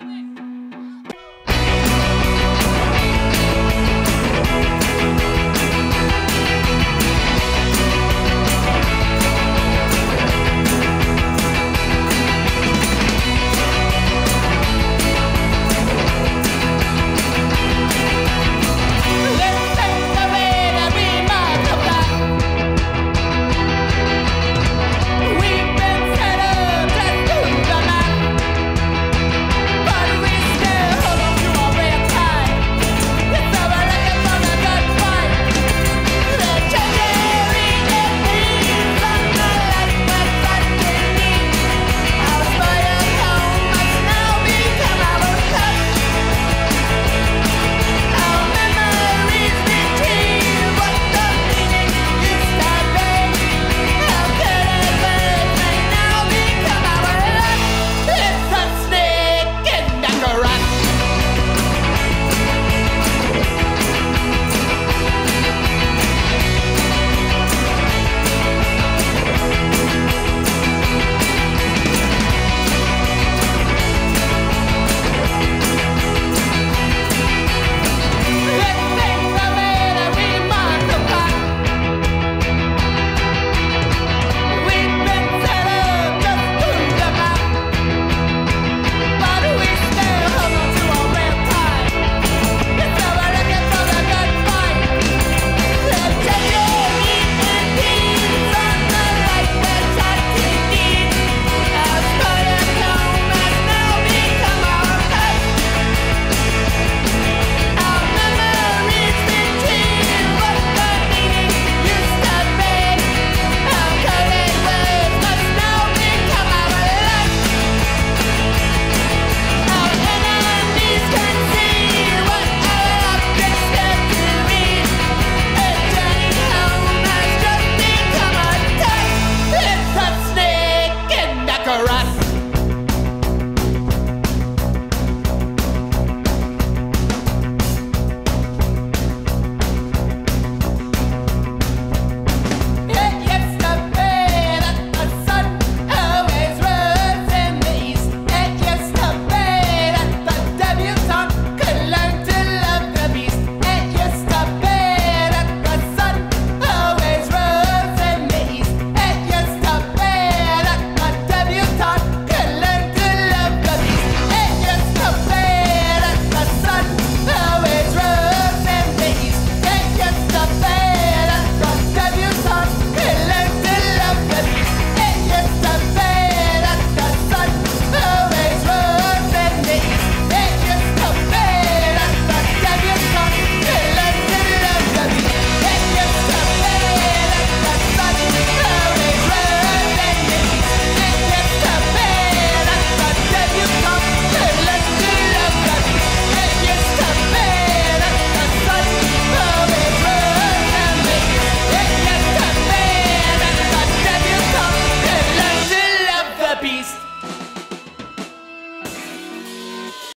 with it.